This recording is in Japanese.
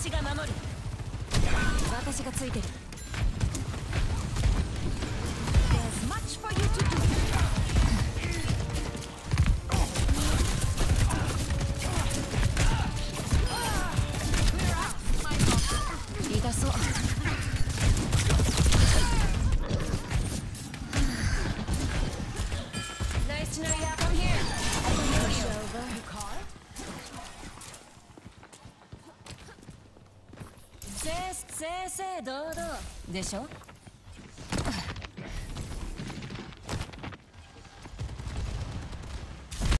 私が守る。私がついてる。正々堂々。でしょ？